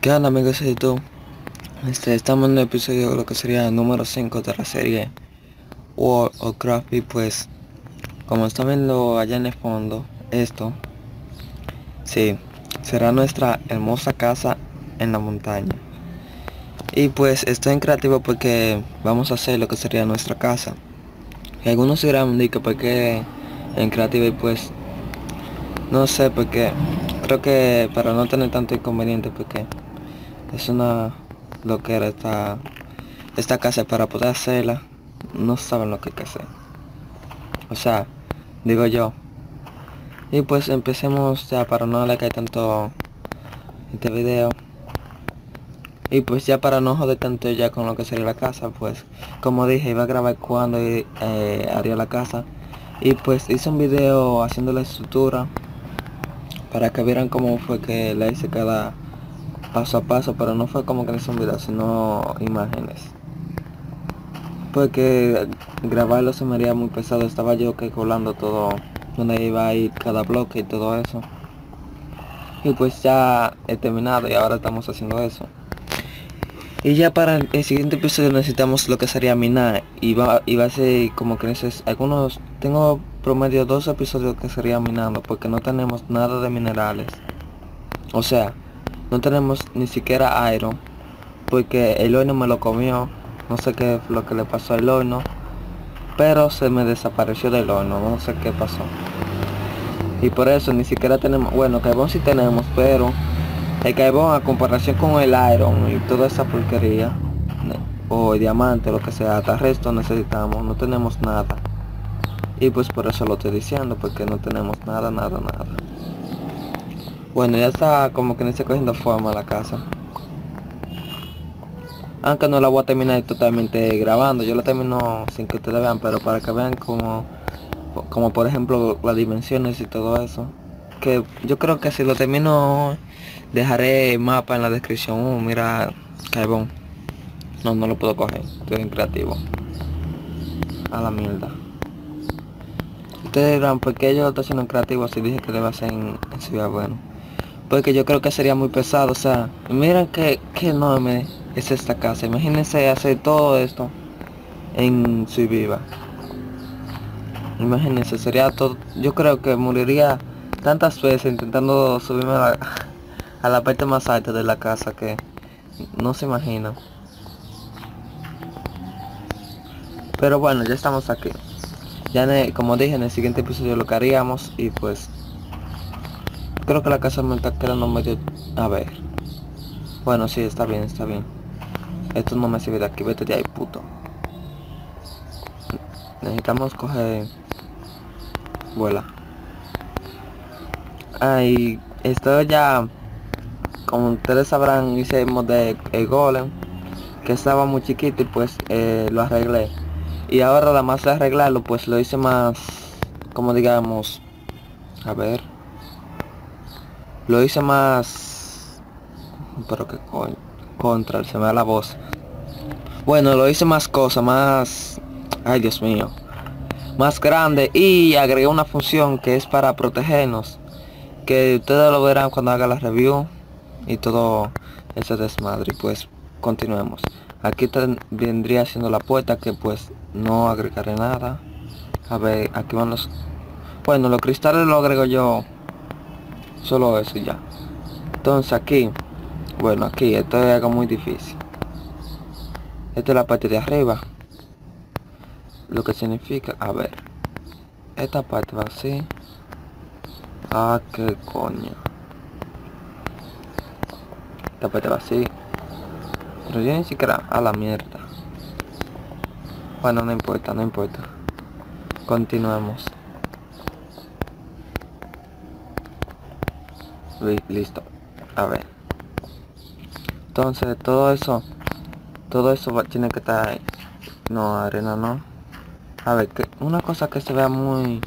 ¿Qué onda amigos de YouTube? Este, estamos en el episodio lo que sería el número 5 de la serie World of Craft. Y pues como están viendo allá en el fondo esto sí será nuestra hermosa casa en la montaña. Y pues estoy en creativo porque vamos a hacer lo que sería nuestra casa. Y algunos dirán que porque en creativo y pues no sé porque creo que para no tener tanto inconveniente porque es una lo que era esta esta casa para poder hacerla no saben lo que hay que hacer. O sea digo yo. Y pues empecemos ya para no le caer tanto este video. Y pues ya para no joder tanto ya con lo que sería la casa pues como dije iba a grabar cuando eh, haría la casa. Y pues hice un video haciendo la estructura para que vieran cómo fue que la hice cada paso a paso pero no fue como que hice un sino imágenes. Porque grabarlo se me haría muy pesado estaba yo que colando todo donde iba a ir cada bloque y todo eso. Y pues ya he terminado y ahora estamos haciendo eso. Y ya para el siguiente episodio necesitamos lo que sería minar y va, y va a ser como que neces algunos tengo promedio dos episodios que sería minando porque no tenemos nada de minerales. O sea no tenemos ni siquiera iron porque el horno me lo comió. No sé qué es lo que le pasó al horno pero se me desapareció del horno. No sé qué pasó. Y por eso ni siquiera tenemos bueno carbón sí tenemos pero el carbón a comparación con el iron y toda esa porquería o diamante lo que sea hasta resto necesitamos no tenemos nada. Y pues por eso lo estoy diciendo porque no tenemos nada nada nada bueno ya está como que no está cogiendo forma la casa. Aunque no la voy a terminar totalmente grabando. Yo la termino sin que ustedes vean pero para que vean como como por ejemplo las dimensiones y todo eso. Que yo creo que si lo termino dejaré mapa en la descripción. Uh, mira carbón no no lo puedo coger. Estoy en creativo. A la mierda. Ustedes dirán por qué yo lo estoy haciendo en creativo si dije que debe hacer en, en ciudad bueno porque yo creo que sería muy pesado o sea miren que, que enorme es esta casa imagínense hacer todo esto en su viva. Imagínense sería todo yo creo que moriría tantas veces intentando subirme a la, a la parte más alta de la casa que no se imagina. Pero bueno ya estamos aquí. Ya como dije en el siguiente episodio lo que haríamos y pues creo que la casa me está quedando medio a ver. Bueno sí está bien está bien. Esto no me sirve de aquí vete de ahí puto. Necesitamos coger vuela. Ay esto ya como ustedes sabrán hicimos de el golem que estaba muy chiquito y pues eh, lo arreglé. Y ahora además de arreglarlo pues lo hice más como digamos a ver lo hice más pero que coño contra se me da la voz. Bueno lo hice más cosa más ay dios mío más grande y agregué una función que es para protegernos que ustedes lo verán cuando haga la review y todo ese desmadre pues continuemos. Aquí vendría siendo la puerta que pues no agregaré nada. A ver aquí van los bueno los cristales lo agrego yo solo eso ya. Entonces aquí bueno aquí esto es algo muy difícil. Esta es la parte de arriba. Lo que significa a ver esta parte va así. Ah qué coño. Esta parte va así. Pero yo ni siquiera a la mierda. Bueno no importa no importa. Continuemos listo. A ver. Entonces todo eso todo eso tiene que estar no arena no. A ver que una cosa que se vea muy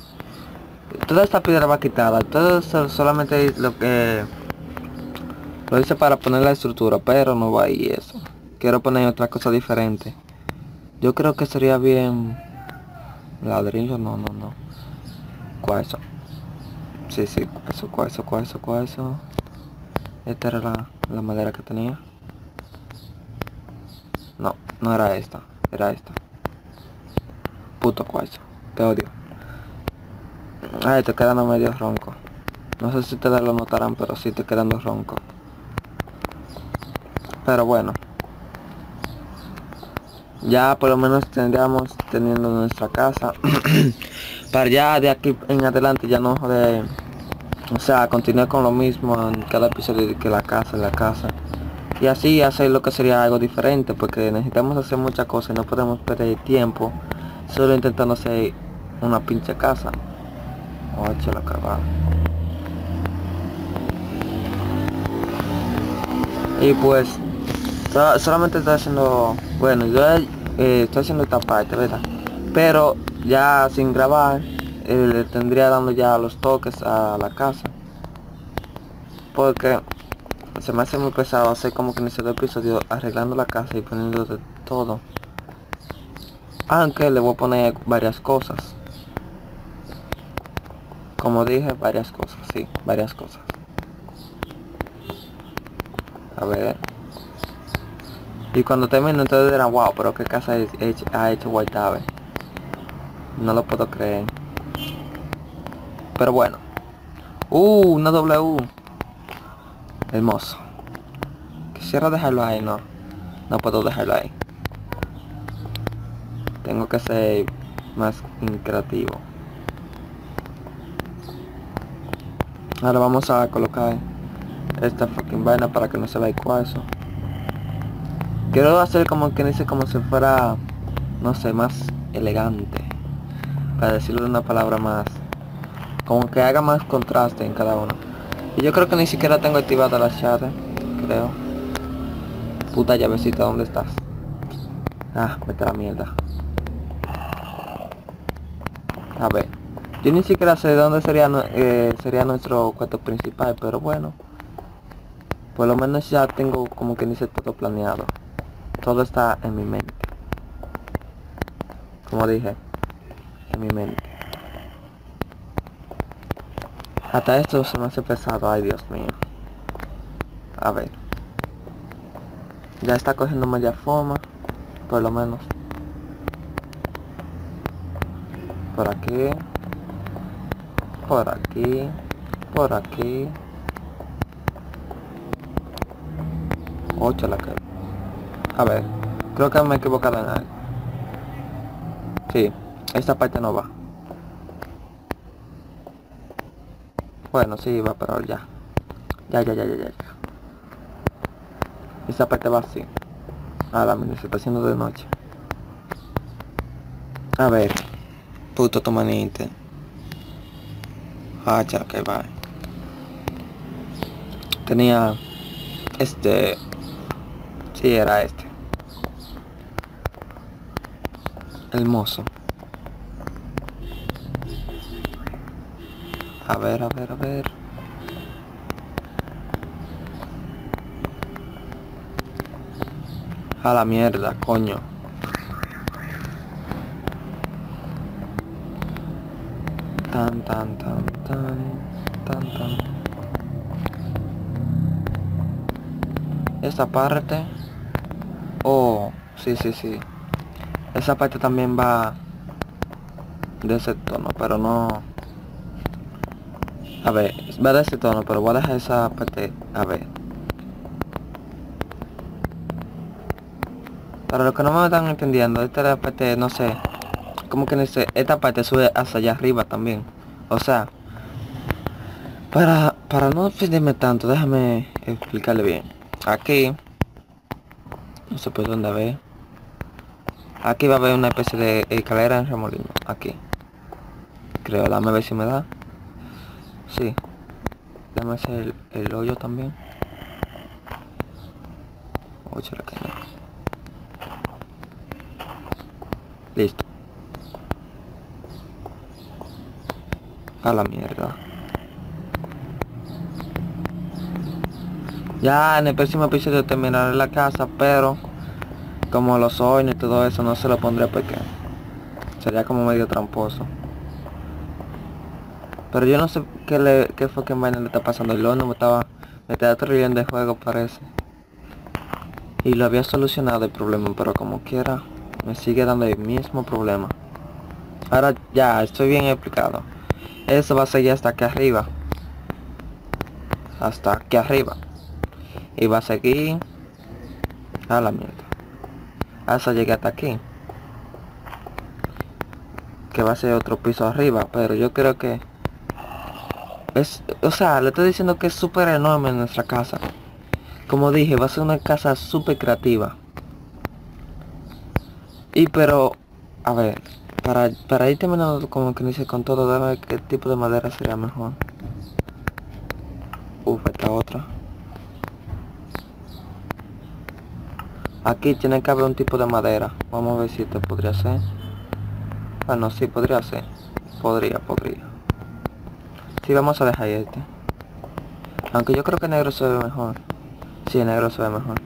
toda esta piedra va quitada. Todo eso solamente lo que lo hice para poner la estructura pero no va ahí eso. Quiero poner otra cosa diferente. Yo creo que sería bien ladrillo no no no. Cuál eso sí sí eso eso eso eso Esta era la, la madera que tenía. No, no era esta, era esta. Puto cuarzo, te odio. Ay, te quedando medio ronco. No sé si ustedes lo notarán, pero sí te quedando ronco. Pero bueno. Ya por lo menos tendríamos teniendo nuestra casa. para ya de aquí en adelante ya no de... O sea, continuar con lo mismo en cada episodio de que la casa, la casa. Y así hacer lo que sería algo diferente, porque necesitamos hacer muchas cosas y no podemos perder tiempo solo intentando hacer una pinche casa. Oye, la cagada. Y pues, solamente estoy haciendo, bueno, yo eh, estoy haciendo esta parte, ¿verdad? Pero ya sin grabar, eh, le tendría dando ya los toques a la casa. Porque se me hace muy pesado hacer como que en ese episodio arreglando la casa y poniendo de todo. Aunque le voy a poner varias cosas. Como dije, varias cosas, sí, varias cosas. A ver. Y cuando termine entonces dirán, wow, pero qué casa ha hecho White No lo puedo creer. Pero bueno. Uh, una W. Hermoso. Quisiera dejarlo ahí, no. No puedo dejarlo ahí. Tengo que ser más creativo. Ahora vamos a colocar esta fucking vaina para que no se vea igual eso. Quiero hacer como que dice como si fuera, no sé, más elegante. Para decirlo de una palabra más. Como que haga más contraste en cada uno. Y yo creo que ni siquiera tengo activada la chat, creo. Puta llavecita, ¿dónde estás? Ah, vete a la mierda. A ver. Yo ni siquiera sé dónde sería, eh, sería nuestro cuarto principal, pero bueno. Por lo menos ya tengo como que dice todo planeado. Todo está en mi mente. Como dije, en mi mente. Hasta esto se me hace pesado, ay Dios mío. A ver. Ya está cogiendo media forma, por lo menos. Por aquí. Por aquí. Por aquí. 8 la que a ver, creo que me he equivocado en algo. Sí, esta parte no va. Bueno, sí va, pero ya. Ya, ya, ya, ya, ya. Esta parte va así. Ahora, me se está haciendo de noche. A ver. Puto tomanite. Ah, ya, que va. Tenía este Sí, era este. El mozo. A ver, a ver, a ver. A la mierda, coño. Tan, tan, tan, tan, tan, tan. Esta parte Oh, sí, sí, sí. Esa parte también va de ese tono, pero no... A ver, va de ese tono, pero voy a dejar esa parte... A ver. Para los que no me están entendiendo, esta parte, no sé... Como que dice, esta parte sube hacia allá arriba también. O sea... Para, para no perderme tanto, déjame explicarle bien. Aquí no sé por dónde ver. Aquí va a haber una especie de escalera en remolino. Aquí. Creo, dame a ver si me da. Sí. Dame hacer el, hoyo también. La que Listo. A la mierda. Ya en el próximo episodio terminaré la casa, pero como los sueños y todo eso no se lo pondré porque sería como medio tramposo. Pero yo no sé qué, le, qué fue que en le está pasando. El horno me estaba Me está trilliendo de juego parece. Y lo había solucionado el problema, pero como quiera, me sigue dando el mismo problema. Ahora ya, estoy bien explicado. Eso va a seguir hasta aquí arriba. Hasta aquí arriba. Y va a seguir a la mierda. Hasta llegar hasta aquí. Que va a ser otro piso arriba. Pero yo creo que... Es, o sea, le estoy diciendo que es súper enorme en nuestra casa. Como dije, va a ser una casa súper creativa. Y pero, a ver, para, para ir terminando como que dice con todo, dame qué tipo de madera sería mejor. Uf, esta otra. Aquí tiene que haber un tipo de madera. Vamos a ver si esto podría ser. Bueno, sí, podría ser. Podría, podría. Sí, vamos a dejar este. Aunque yo creo que negro se ve mejor. Sí, negro se ve mejor.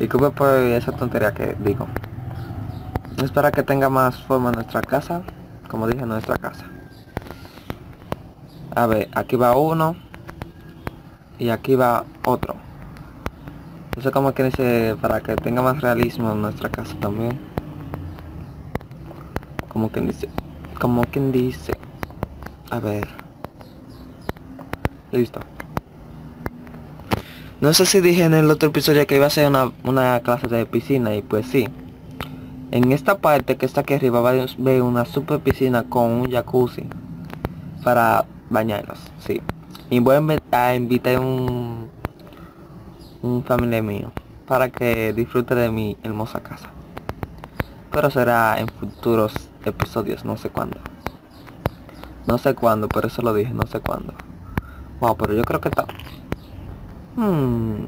Disculpe por esa tontería que digo. Es para que tenga más forma nuestra casa. Como dije, nuestra casa. A ver, aquí va uno. Y aquí va otro. Eso como que dice para que tenga más realismo en nuestra casa también. Como quien dice. Como quien dice. A ver. Listo. No sé si dije en el otro episodio que iba a ser una, clase de piscina y pues sí. En esta parte que está aquí arriba va a una super piscina con un jacuzzi para bañarlos, sí. Y voy a invitar un, un familia mío para que disfrute de mi hermosa casa. Pero será en futuros episodios, no sé cuándo. No sé cuándo, por eso lo dije, no sé cuándo. Wow, pero yo creo que está Hmm.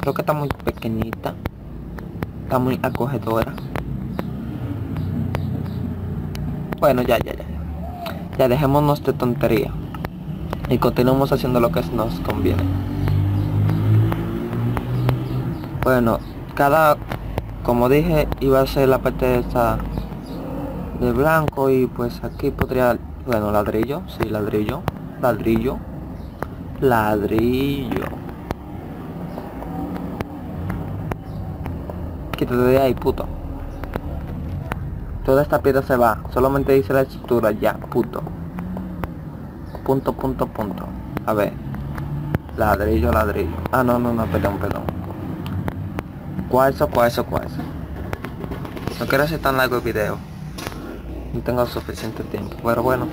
Creo que está muy pequeñita. Está muy acogedora. Bueno, ya, ya, ya. Ya dejémonos de tontería. Y continuemos haciendo lo que nos conviene. Bueno, cada... Como dije, iba a ser la parte esta de blanco y pues aquí podría... Bueno, ladrillo, sí, ladrillo. Ladrillo ladrillo. Quítate de ahí, puto. Toda esta piedra se va. Solamente dice la estructura ya, puto. Punto, punto, punto. A ver. Ladrillo, ladrillo. Ah, no, no, no, perdón, perdón. Cuarzo, cuarzo, cuarzo. No quiero hacer tan largo el video. No tengo suficiente tiempo. Pero bueno.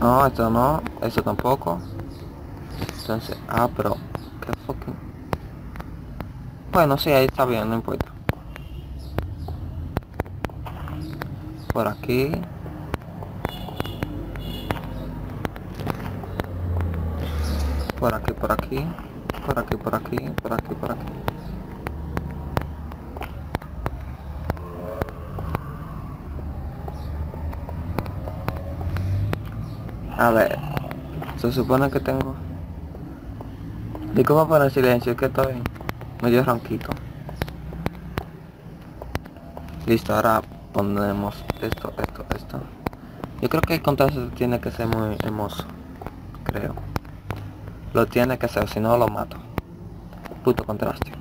No, esto no, eso tampoco. Entonces, ah, pero qué fucking. Bueno, sí, ahí está bien, no importa. Por aquí. Por aquí, por aquí. Por aquí, por aquí, por aquí, por aquí. A ver, se supone que tengo... Disculpa por el silencio, es que estoy medio ronquito. Listo, ahora ponemos esto, esto, esto. Yo creo que el contraste tiene que ser muy hermoso. Creo. Lo tiene que ser, si no lo mato. Puto contraste.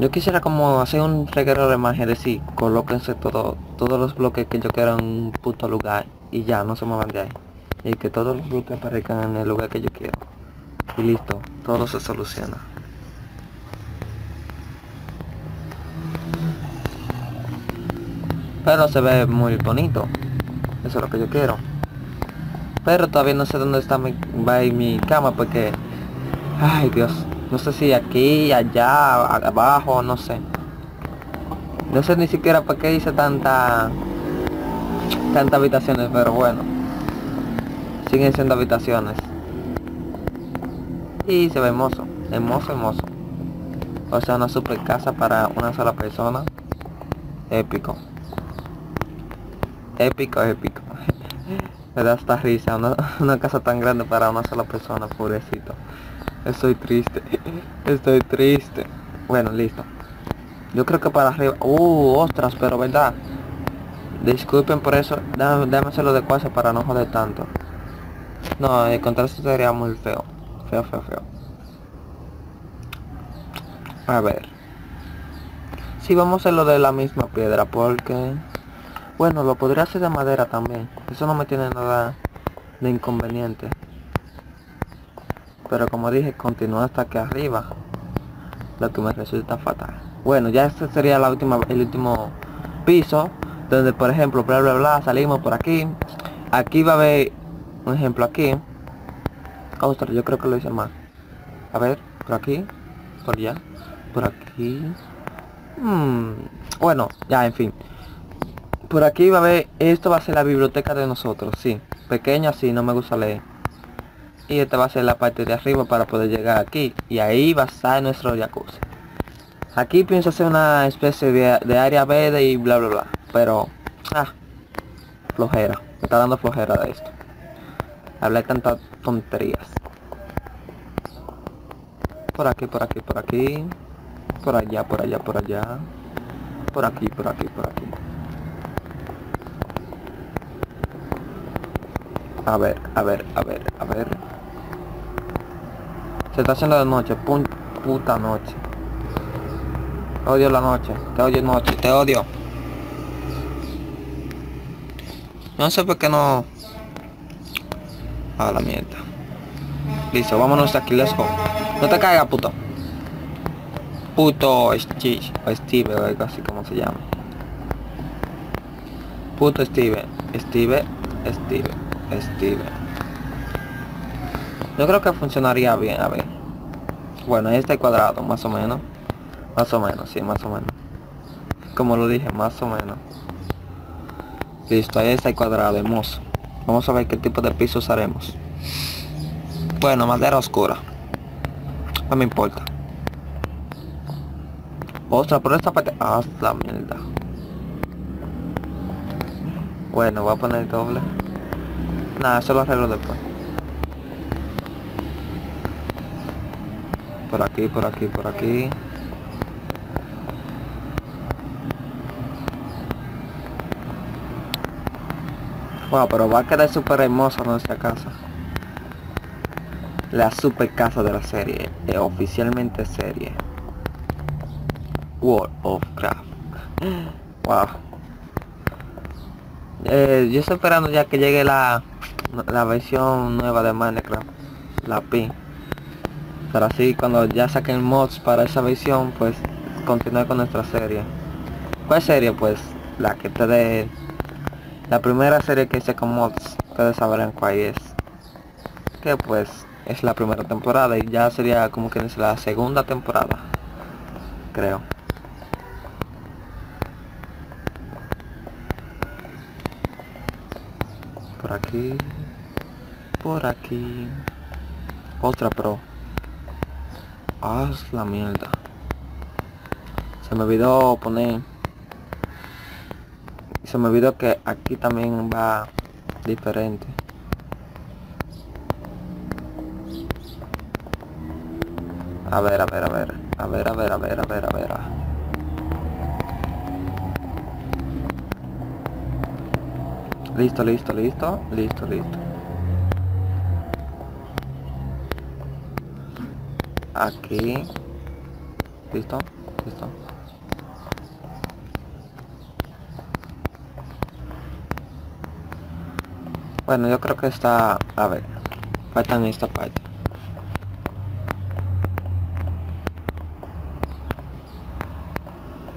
Yo quisiera como hacer un reguero de magia, decir, colóquense todo, todos los bloques que yo quiero en un puto lugar y ya, no se muevan de ahí. Y que todos los bloques aparezcan en el lugar que yo quiero. Y listo, todo se soluciona. Pero se ve muy bonito. Eso es lo que yo quiero. Pero todavía no sé dónde está mi, va mi cama porque... Ay Dios. No sé si aquí, allá, abajo, no sé. No sé ni siquiera para qué hice tanta... Tantas habitaciones, pero bueno. Siguen siendo habitaciones. Y se ve hermoso. Hermoso, hermoso. O sea, una super casa para una sola persona. Épico. Épico, épico. Me da esta risa. Una, una casa tan grande para una sola persona, pobrecito. Estoy triste. Estoy triste. Bueno, listo. Yo creo que para arriba. Uh, ostras, pero verdad. Disculpen por eso. Déjame, hacerlo de cuasa para no joder tanto. No, el contraste sería muy feo. Feo, feo, feo. A ver. Si vamos a hacerlo de la misma piedra porque... Bueno, lo podría hacer de madera también. Eso no me tiene nada de inconveniente. Pero como dije, continúa hasta aquí arriba. Lo que me resulta fatal. Bueno, ya este sería el último piso. Donde por ejemplo, bla bla bla, salimos por aquí. Aquí va a haber un ejemplo aquí. Ostras, yo creo que lo hice mal. A ver, por aquí, por allá, por aquí. Hmm, bueno, ya, en fin. Por aquí va a ver, esto va a ser la biblioteca de nosotros, sí. Pequeña, sí, no me gusta leer. Y esta va a ser la parte de arriba para poder llegar aquí. Y ahí va a estar nuestro jacuzzi. Aquí pienso hacer una especie de, área verde y bla bla bla. Pero, ah, flojera. Me está dando flojera de esto. Hablé tantas tonterías. Por aquí, por aquí, por aquí. Por allá, por allá, por allá. Por aquí, por aquí, por aquí. A ver, a ver, a ver, a ver. Se está haciendo de noche, puta noche. Odio la noche, te odio noche, te odio. No sé por qué no... A la mierda. Listo, vámonos de aquí, let's go. No te caigas, puto. Puto Steve, Steve, algo así como se llama. Puto Steve, Steve, Steve. Steve. Yo creo que funcionaría bien, a ver. Bueno, este cuadrado, más o menos. Más o menos, sí, más o menos. Como lo dije, más o menos. Listo, ahí está el cuadrado, hermoso. Vamos a ver qué tipo de piso usaremos. Bueno, madera oscura. No me importa. Ostras, por esta parte... Ah, la mierda. Bueno, voy a poner doble. Nada, eso lo arreglo después. Por aquí, por aquí, por aquí. Wow, pero va a quedar súper hermosa nuestra casa. La super casa de la serie. Eh, oficialmente serie. World of Craft. Wow. Eh, yo estoy esperando ya que llegue la la versión nueva de Minecraft, la PI. Pero así cuando ya saquen mods para esa versión, pues continuar con nuestra serie. ¿Cuál serie? Pues la que te dé la primera serie que hice con mods, ustedes sabrán cuál es. Que pues es la primera temporada y ya sería como que es la segunda temporada, creo. Por aquí por aquí. Otra pro. Haz la mierda. Se me olvidó poner. Se me olvidó que aquí también va diferente. A ver, a ver, a ver. A ver, a ver, a ver, a ver, a ver. Listo, listo, listo, listo, listo. aquí listo listo bueno yo creo que está a ver faltan esta parte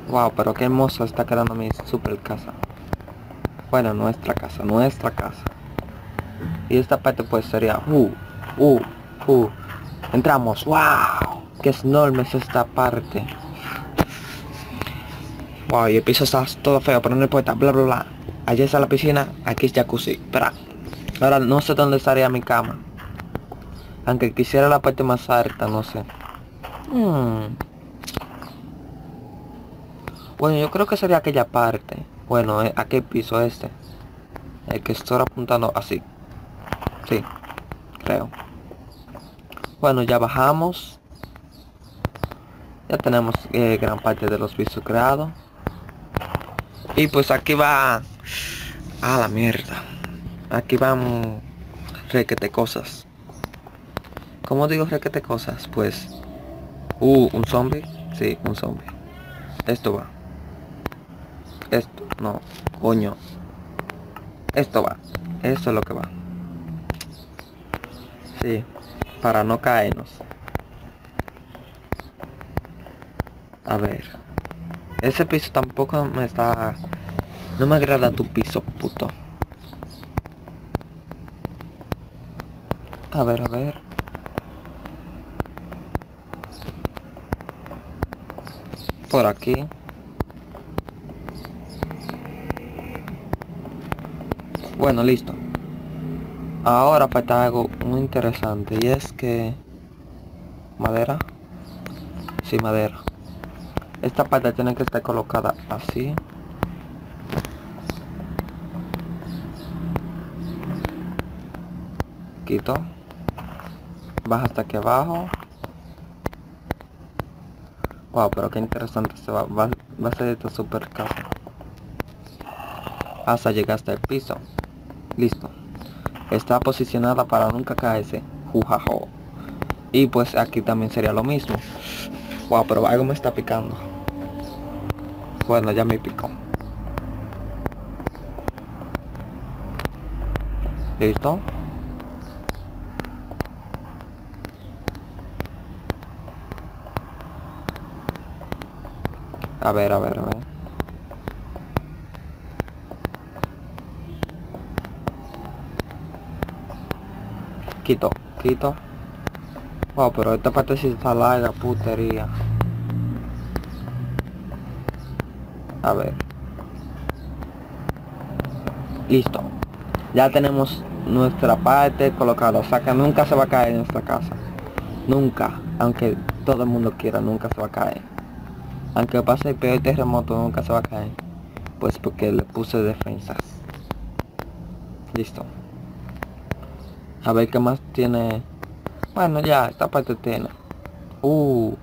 wow pero qué hermoso está quedando mi super casa bueno nuestra casa nuestra casa y esta parte pues sería uh uh uh Entramos. ¡Wow! ¡Qué enorme es esta parte! Wow, y el piso está todo feo, pero no importa, bla bla bla. Allí está la piscina, aquí es jacuzzi. Espera. Ahora no sé dónde estaría mi cama. Aunque quisiera la parte más alta, no sé. Hmm. Bueno, yo creo que sería aquella parte. Bueno, eh, aquel piso este. El que estoy apuntando así. Sí, creo. Bueno, ya bajamos. Ya tenemos eh, gran parte de los pisos creados. Y pues aquí va... A la mierda. Aquí van requete cosas. ¿Cómo digo requete cosas? Pues... Uh, un zombie. Sí, un zombie. Esto va. Esto, no. Coño. Esto va. Esto es lo que va. Sí. Para no caernos. A ver. Ese piso tampoco me está... No me agrada tu piso, puto. A ver, a ver. Por aquí. Bueno, listo. Ahora falta algo muy interesante y es que... Madera. Sí, madera. Esta parte tiene que estar colocada así. Quito. Baja hasta aquí abajo. Wow, pero qué interesante se va. Va, a ser esto super casa. Hasta llegar hasta el piso. Listo. Está posicionada para nunca caerse. Jujajo. Y pues aquí también sería lo mismo. Wow, pero algo me está picando. Bueno, ya me picó. ¿Listo? A ver, a ver, a ver. Quito, quito. Wow, pero esta parte sí está larga, putería. A ver. Listo. Ya tenemos nuestra parte colocada. O sea que nunca se va a caer en nuestra casa. Nunca. Aunque todo el mundo quiera, nunca se va a caer. Aunque pase el peor terremoto, nunca se va a caer. Pues porque le puse defensas. Listo. A ver qué más tiene. Bueno, ya, esta parte tiene. Uh,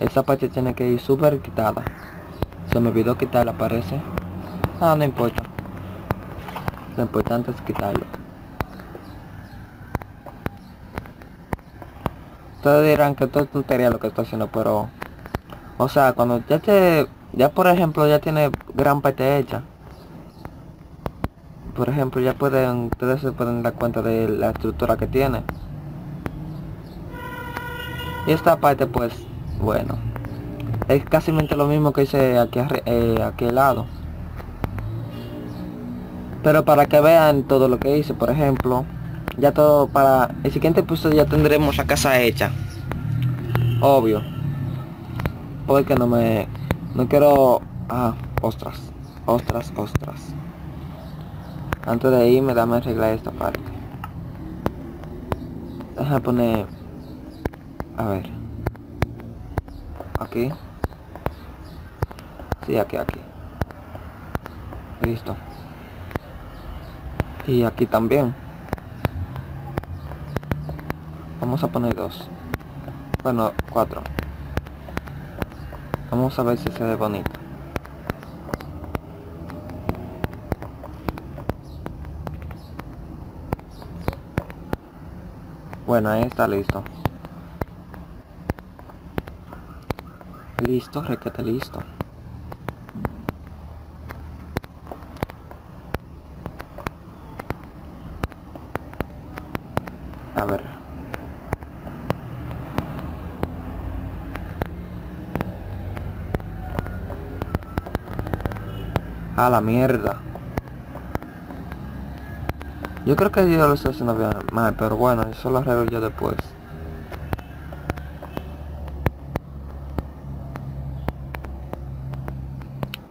esta parte tiene que ir súper quitada. Se me olvidó quitarla, parece. Ah, no importa. Lo importante es quitarlo. Ustedes dirán que todo es tontería lo que estoy haciendo, pero... O sea, cuando ya te... Ya por ejemplo ya tiene gran parte hecha por ejemplo ya pueden ustedes se pueden dar cuenta de la estructura que tiene. Y esta parte pues bueno es casi lo mismo que hice aquí, eh, aquí al lado. Pero para que vean todo lo que hice por ejemplo ya todo para el siguiente episodio ya tendremos la casa hecha. Obvio porque no me no quiero ah ostras ostras ostras antes de irme, dame arreglar esta parte. Déjame poner... A ver. Aquí. Sí, aquí, aquí. Listo. Y aquí también. Vamos a poner dos. Bueno, cuatro. Vamos a ver si se ve bonito. Bueno, ahí está listo. Listo, requete listo. A ver. A la mierda. Yo creo que yo lo estoy haciendo bien mal, pero bueno, eso lo arreglo yo después.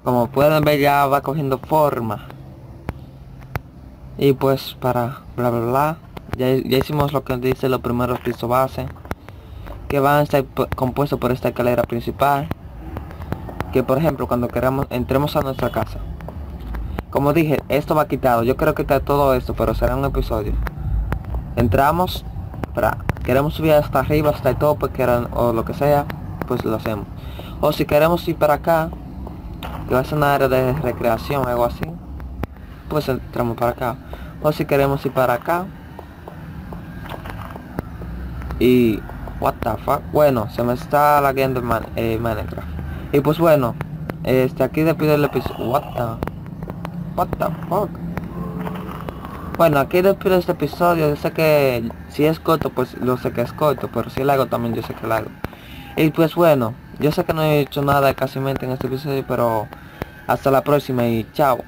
Como pueden ver ya va cogiendo forma. Y pues para bla bla bla. Ya, hicimos lo que dice los primeros pisos base. Que van a estar compuestos por esta escalera principal. Que por ejemplo cuando queramos entremos a nuestra casa como dije, esto va quitado. Yo creo que está todo esto, pero será un episodio. Entramos, para, queremos subir hasta arriba, hasta el tope, que eran, o lo que sea. pues lo hacemos. O si queremos ir para acá, que va a ser una área de recreación algo así, pues entramos para acá. O si queremos ir para acá, y what the fuck bueno se me está lagueando man, eh, Minecraft y pues bueno este aquí despido el episodio what the what the fuck bueno aquí despido este episodio yo sé que si es corto pues lo sé que es corto pero si lo hago también yo sé que lo hago. Y pues bueno yo sé que no he hecho nada casi en este episodio pero hasta la próxima y chao